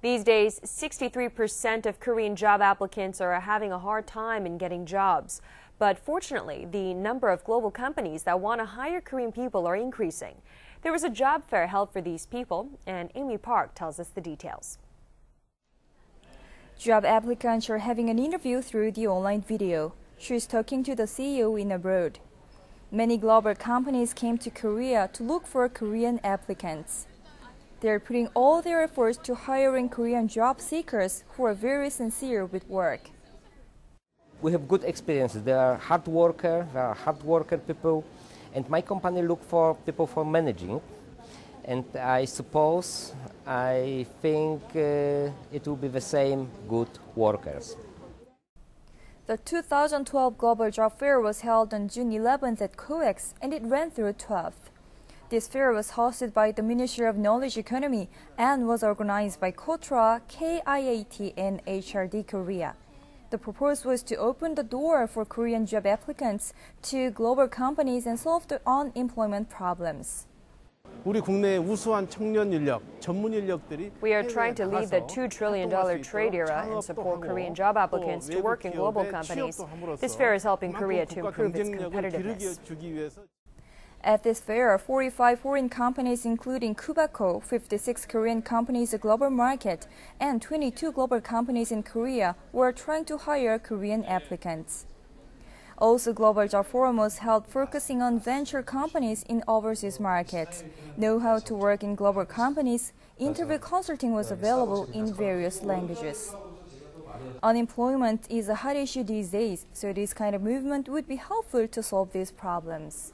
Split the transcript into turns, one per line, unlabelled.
These days, 63% of Korean job applicants are having a hard time in getting jobs. But fortunately, the number of global companies that want to hire Korean people are increasing. There was a job fair held for these people, and Amy Park tells us the details.
Job applicants are having an interview through the online video. She's talking to the CEO in abroad. Many global companies came to Korea to look for Korean applicants. They're putting all their efforts to hiring Korean job seekers who are very sincere with work.
We have good experiences. They are hard worker, they are hard worker people, and my company look for people for managing. And I suppose, I think uh, it will be the same good workers.
The 2012 Global Job Fair was held on June 11th at COEX and it ran through 12th. This fair was hosted by the Ministry of Knowledge Economy and was organized by KOTRA, KIAT, and HRD Korea. The purpose was to open the door for Korean job applicants to global companies and solve the unemployment problems.
We are trying to lead the $2 trillion trade era and support Korean job applicants to work in global companies. This fair is helping Korea to improve its competitiveness.
At this fair, 45 foreign companies, including Kubako, 56 Korean companies, a global market, and 22 global companies in Korea were trying to hire Korean applicants. Also, Global Job Forum was held focusing on venture companies in overseas markets. Know-how to work in global companies, interview consulting was available in various languages. Unemployment is a hot issue these days, so this kind of movement would be helpful to solve these problems.